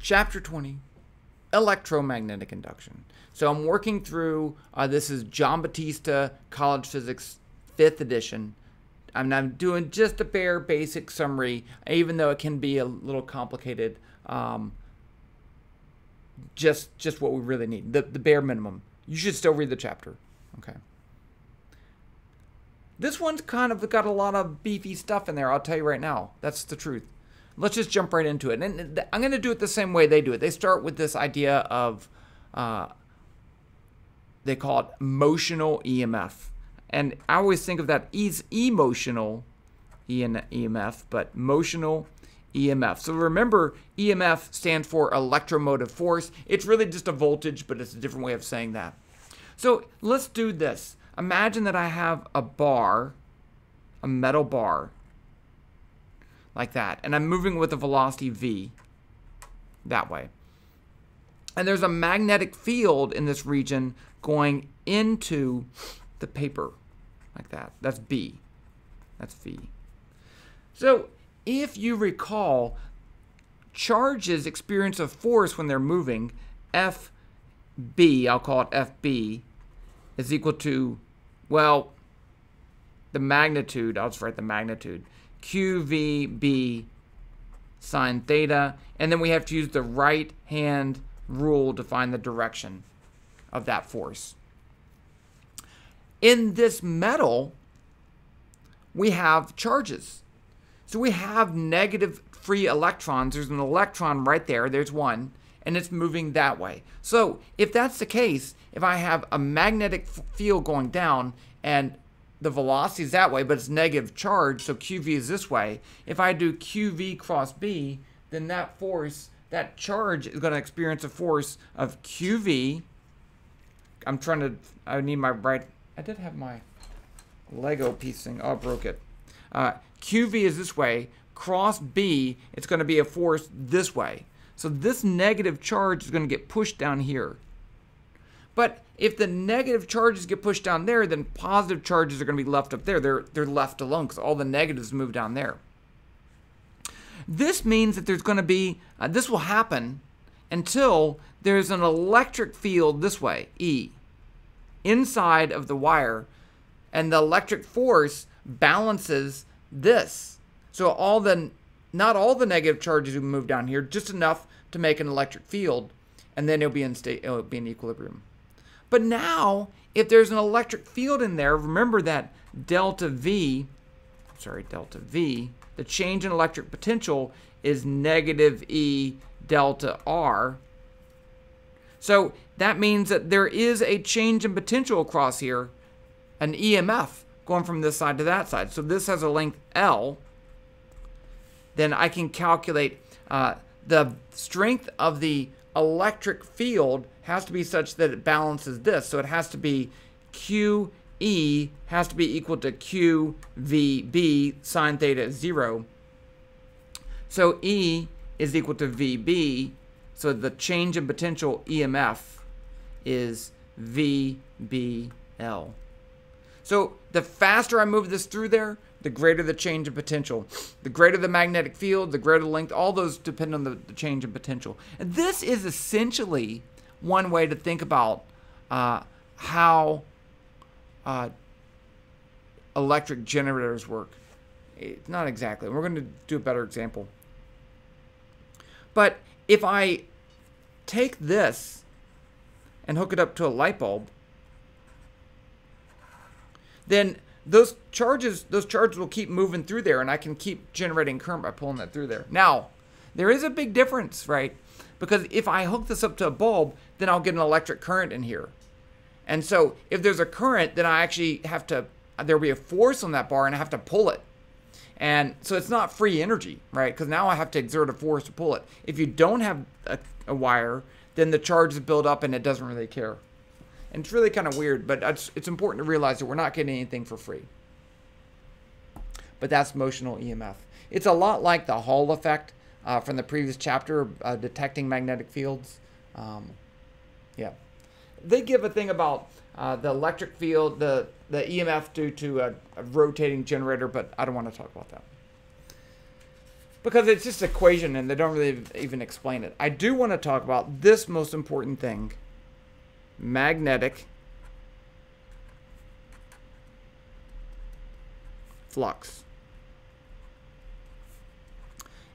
chapter 20, electromagnetic induction. So I'm working through, uh, this is Giambattista College Physics 5th edition. I'm, I'm doing just a bare basic summary, even though it can be a little complicated. Um, just just what we really need, the, the bare minimum. You should still read the chapter. Okay. This one's kind of got a lot of beefy stuff in there, I'll tell you right now. That's the truth. Let's just jump right into it. And I'm going to do it the same way they do it. They start with this idea of, uh, they call it motional EMF. And I always think of that as emotional EMF, but motional EMF. So remember, EMF stands for electromotive force. It's really just a voltage, but it's a different way of saying that. So let's do this. Imagine that I have a bar, a metal bar, like that, and I'm moving with a velocity v that way. And there's a magnetic field in this region going into the paper like that. That's B. That's V. So if you recall, charges experience a force when they're moving, FB, I'll call it FB, is equal to, well, the magnitude, I'll just write the magnitude, QVB sine theta, and then we have to use the right hand rule to find the direction of that force. In this metal, we have charges. So we have negative free electrons. There's an electron right there. There's one. And it's moving that way. So if that's the case, if I have a magnetic field going down and the velocity is that way, but it's negative charge, so QV is this way. If I do QV cross B, then that force, that charge is going to experience a force of QV. I'm trying to, I need my right, I did have my Lego piece thing. Oh, I broke it. Uh, QV is this way. Cross B, it's going to be a force this way. So this negative charge is going to get pushed down here. But if the negative charges get pushed down there, then positive charges are going to be left up there. They're, they're left alone because all the negatives move down there. This means that there's going to be, uh, this will happen until there's an electric field this way, E, inside of the wire, and the electric force balances this. So all the not all the negative charges will move down here, just enough to make an electric field, and then it'll be in state it'll be in equilibrium. But now, if there's an electric field in there, remember that delta V, sorry, delta V, the change in electric potential is negative E delta R. So that means that there is a change in potential across here, an EMF going from this side to that side. So this has a length L. Then I can calculate uh, the strength of the electric field has to be such that it balances this. So it has to be QE has to be equal to QVB sine theta is 0. So E is equal to VB. So the change in potential EMF is VBL. So the faster I move this through there, the greater the change in potential. The greater the magnetic field, the greater the length, all those depend on the, the change in potential. And this is essentially one way to think about uh, how uh, electric generators work. It's not exactly. We're going to do a better example. But if I take this and hook it up to a light bulb, then those charges those charges will keep moving through there and I can keep generating current by pulling that through there. Now, there is a big difference, right? Because if I hook this up to a bulb, then I'll get an electric current in here. And so if there's a current, then I actually have to there'll be a force on that bar and I have to pull it. And so it's not free energy, right? Because now I have to exert a force to pull it. If you don't have a, a wire, then the charges build up and it doesn't really care. And it's really kind of weird, but it's, it's important to realize that we're not getting anything for free. But that's motional EMF. It's a lot like the Hall effect uh, from the previous chapter, uh, detecting magnetic fields. Um, yeah. They give a thing about uh, the electric field, the, the EMF due to a, a rotating generator, but I don't want to talk about that. because it's just equation and they don't really even explain it. I do want to talk about this most important thing magnetic flux.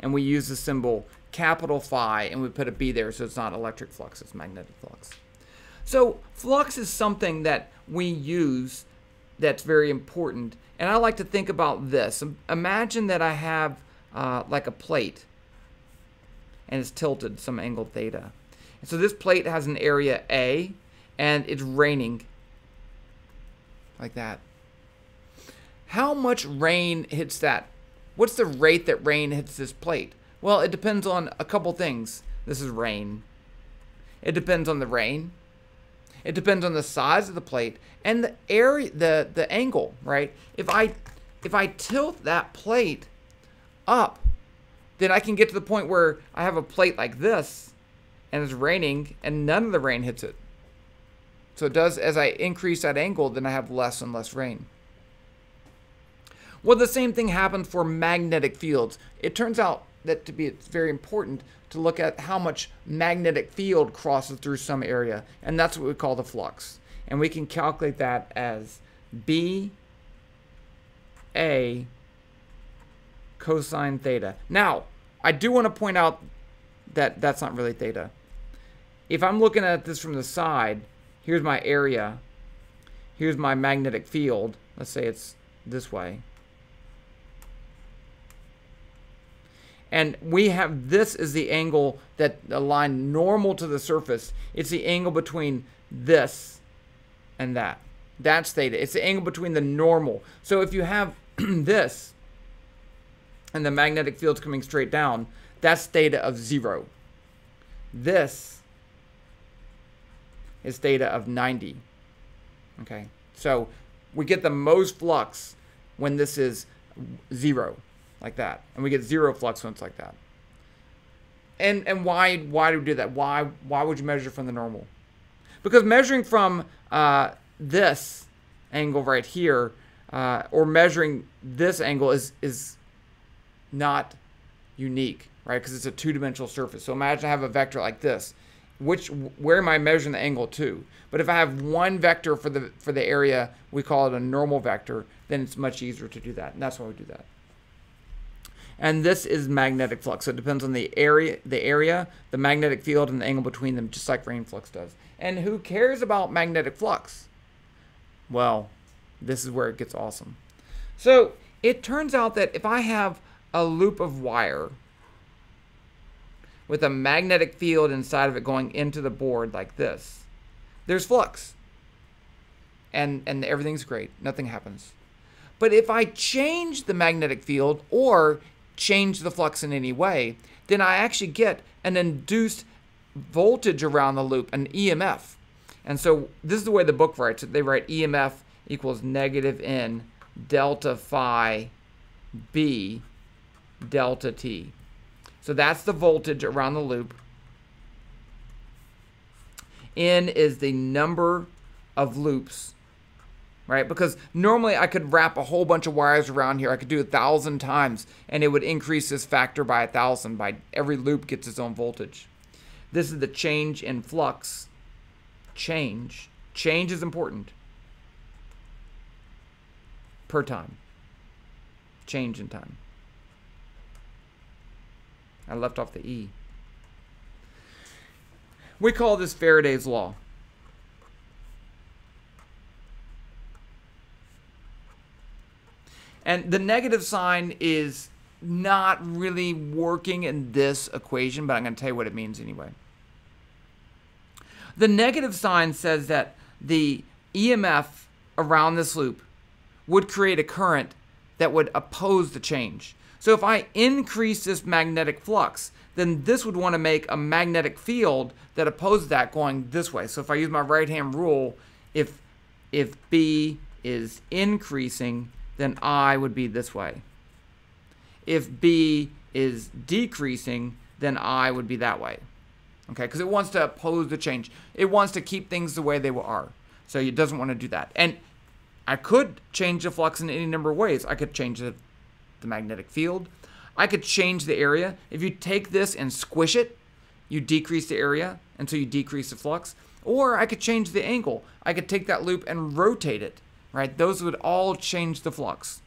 And we use the symbol capital phi and we put a B there so it's not electric flux, it's magnetic flux. So flux is something that we use that's very important. And I like to think about this. Imagine that I have uh, like a plate and it's tilted some angle theta. And so this plate has an area A and it's raining like that. How much rain hits that? What's the rate that rain hits this plate? Well, it depends on a couple things. This is rain. It depends on the rain. It depends on the size of the plate and the area the the angle, right? If I if I tilt that plate up, then I can get to the point where I have a plate like this and it's raining and none of the rain hits it. So it does as I increase that angle, then I have less and less rain. Well, the same thing happens for magnetic fields. It turns out that to be it's very important to look at how much magnetic field crosses through some area, and that's what we call the flux. And we can calculate that as B A cosine theta. Now, I do want to point out that that's not really theta. If I'm looking at this from the side, here's my area, here's my magnetic field. Let's say it's this way. And we have this is the angle that the line normal to the surface. It's the angle between this and that. That's theta. It's the angle between the normal. So if you have this and the magnetic field's coming straight down, that's theta of zero. This is theta of 90. Okay, so we get the most flux when this is zero like that. And we get zero flux when it's like that. And and why why do we do that? Why why would you measure from the normal? Because measuring from uh, this angle right here, uh, or measuring this angle is is not unique, right? Because it's a two-dimensional surface. So imagine I have a vector like this. Which where am I measuring the angle to? But if I have one vector for the for the area, we call it a normal vector. Then it's much easier to do that, and that's why we do that and this is magnetic flux. So it depends on the area, the area, the magnetic field, and the angle between them, just like rain flux does. And who cares about magnetic flux? Well, this is where it gets awesome. So it turns out that if I have a loop of wire with a magnetic field inside of it going into the board like this, there's flux. And, and everything's great. Nothing happens. But if I change the magnetic field or change the flux in any way, then I actually get an induced voltage around the loop, an EMF. And so this is the way the book writes it. They write EMF equals negative N delta phi B delta T. So that's the voltage around the loop. N is the number of loops right? Because normally I could wrap a whole bunch of wires around here. I could do a thousand times and it would increase this factor by a thousand by every loop gets its own voltage. This is the change in flux. Change. Change is important. Per time. Change in time. I left off the E. We call this Faraday's Law. And the negative sign is not really working in this equation, but I'm going to tell you what it means anyway. The negative sign says that the EMF around this loop would create a current that would oppose the change. So if I increase this magnetic flux, then this would want to make a magnetic field that opposes that going this way. So if I use my right hand rule, if if B is increasing, then I would be this way. If B is decreasing, then I would be that way. Okay, because it wants to oppose the change. It wants to keep things the way they are. So it doesn't want to do that. And I could change the flux in any number of ways. I could change the, the magnetic field. I could change the area. If you take this and squish it, you decrease the area, until you decrease the flux. Or I could change the angle. I could take that loop and rotate it, right? Those would all change the flux.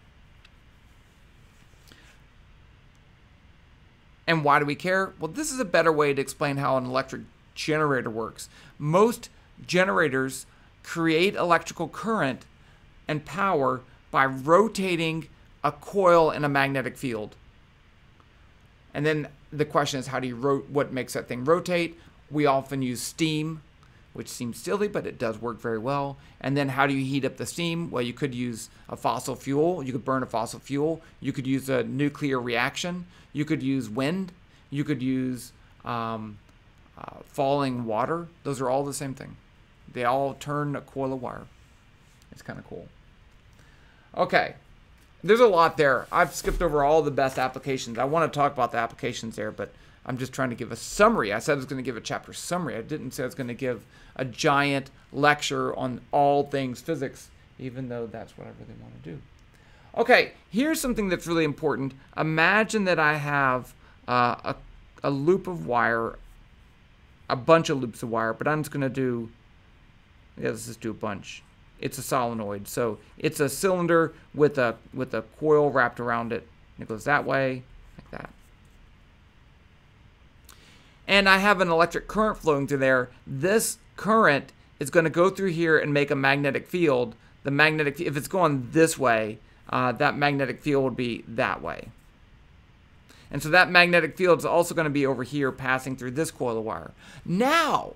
And why do we care? Well, this is a better way to explain how an electric generator works. Most generators create electrical current and power by rotating a coil in a magnetic field. And then the question is how do you ro- what makes that thing rotate? We often use steam, which seems silly, but it does work very well. And then how do you heat up the steam? Well, you could use a fossil fuel. You could burn a fossil fuel. You could use a nuclear reaction. You could use wind. You could use um, uh, falling water. Those are all the same thing. They all turn a coil of wire. It's kind of cool. Okay, there's a lot there. I've skipped over all the best applications. I want to talk about the applications there, but I'm just trying to give a summary. I said I was going to give a chapter summary. I didn't say I was going to give a giant lecture on all things physics, even though that's what I really want to do. Okay, here's something that's really important. Imagine that I have uh, a, a loop of wire, a bunch of loops of wire, but I'm just going to do, yeah, let's just do a bunch it's a solenoid. So it's a cylinder with a with a coil wrapped around it. And It goes that way, like that. And I have an electric current flowing through there. This current is going to go through here and make a magnetic field. The magnetic, if it's going this way, uh, that magnetic field would be that way. And so that magnetic field is also going to be over here passing through this coil of wire. Now,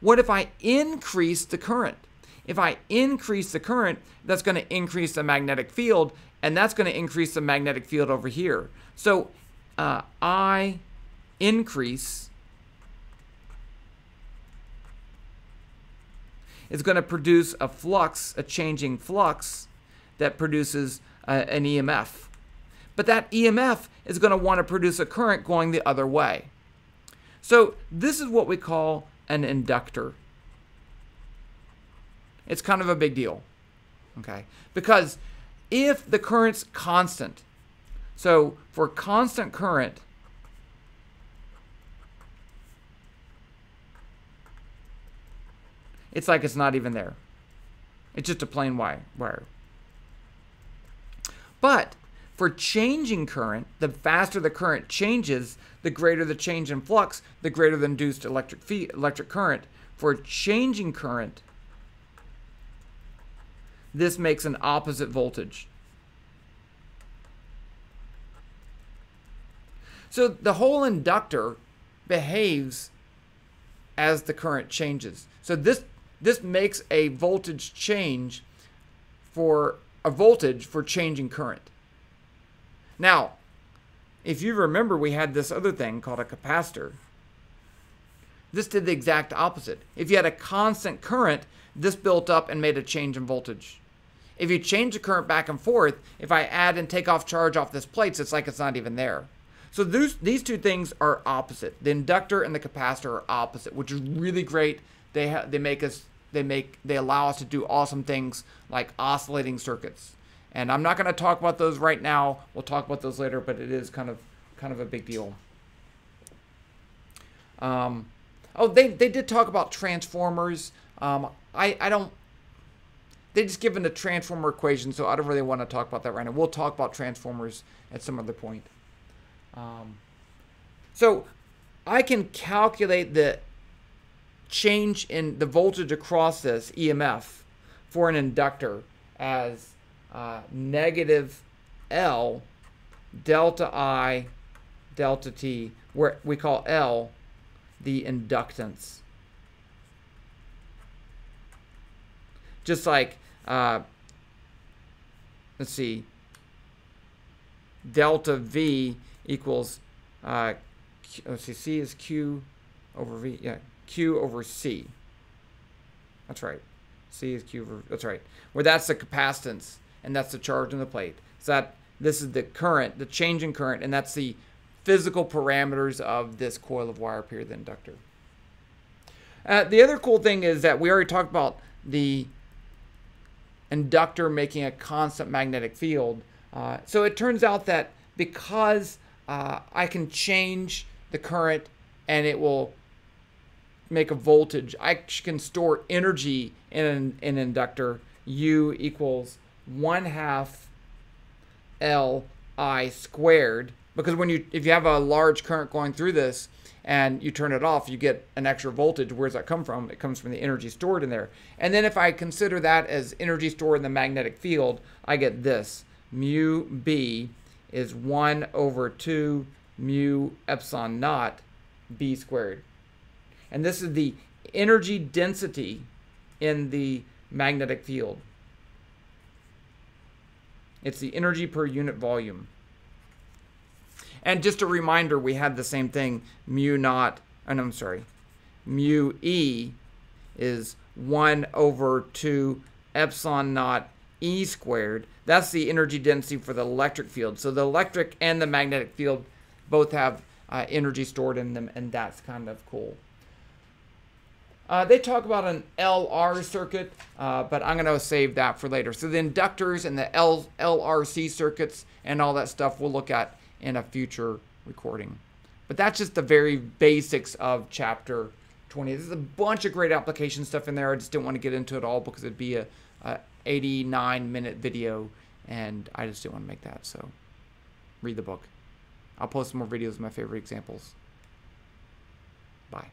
what if I increase the current? If I increase the current, that's going to increase the magnetic field, and that's going to increase the magnetic field over here. So uh, I increase is going to produce a flux, a changing flux that produces uh, an EMF. But that EMF is going to want to produce a current going the other way. So this is what we call an inductor. It's kind of a big deal. Okay? Because if the current's constant, so for constant current, it's like it's not even there. It's just a plain wire. But for changing current, the faster the current changes, the greater the change in flux, the greater the induced electric, electric current. For changing current, this makes an opposite voltage. So the whole inductor behaves as the current changes. So this this makes a voltage change for a voltage for changing current. Now, if you remember, we had this other thing called a capacitor. This did the exact opposite. If you had a constant current, this built up and made a change in voltage. If you change the current back and forth, if I add and take off charge off this plate, it's like it's not even there. So these, these two things are opposite. The inductor and the capacitor are opposite, which is really great. They, ha- they make us they make they allow us to do awesome things like oscillating circuits. And I'm not going to talk about those right now. We'll talk about those later, but it is kind of kind of a big deal. Um, oh, they, they did talk about transformers. Um, I, I don't they just given the transformer equation, so I don't really want to talk about that right now. We'll talk about transformers at some other point. Um, so I can calculate the change in the voltage across this EMF for an inductor as uh, negative L delta I delta T, where we call L the inductance. Just like uh, let's see, delta V equals, uh, let's see, C is Q over V, yeah, Q over C. That's right. C is Q over, that's right. Where that's the capacitance, and that's the charge in the plate. So that, this is the current, the change in current, and that's the physical parameters of this coil of wire here, the inductor. Uh, the other cool thing is that we already talked about the inductor making a constant magnetic field. Uh, so it turns out that because uh, I can change the current and it will make a voltage. I can store energy in an, in an inductor. U equals 1 half L I squared. Because when you, if you have a large current going through this and you turn it off, you get an extra voltage. Where does that come from? It comes from the energy stored in there. And then if I consider that as energy stored in the magnetic field, I get this. Mu B is 1 over 2 mu epsilon naught B squared. And this is the energy density in the magnetic field. It's the energy per unit volume. And just a reminder, we had the same thing, mu naught, and I'm sorry, mu E is 1 over 2 epsilon naught E squared. That's the energy density for the electric field. So the electric and the magnetic field both have uh, energy stored in them, and that's kind of cool. Uh, they talk about an LR circuit, uh, but I'm going to save that for later. So the inductors and the L LRC circuits and all that stuff we'll look at in a future recording. But that's just the very basics of chapter 20. There's a bunch of great application stuff in there. I just didn't want to get into it all because it'd be a, a 89 minute video, and I just didn't want to make that. So read the book. I'll post more videos of my favorite examples. Bye.